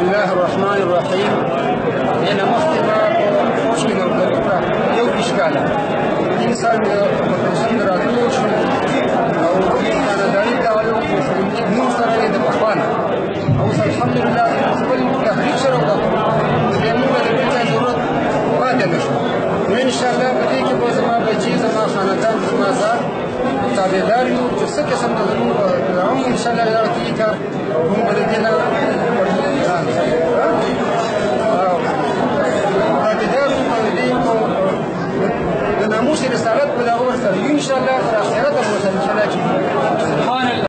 الله الرحمن الرحيم أنا مخطبة مشكلة مختلفة يو إشكالة إنسان متوسط راتلو شو أو أنا داري دعوة مسلمين نور سره د پخوانه أو الحمد لله سره وکړو زموږ د دې ضرورت پاتې نشو نو ان شاء الله دې کې به زما بچي زما خاندان زما ځان تابعدار یو چې څه قسم د ضرورت ان شاء الله د دې نه شیر سرت به دقیقه مستدیگی انشاءالله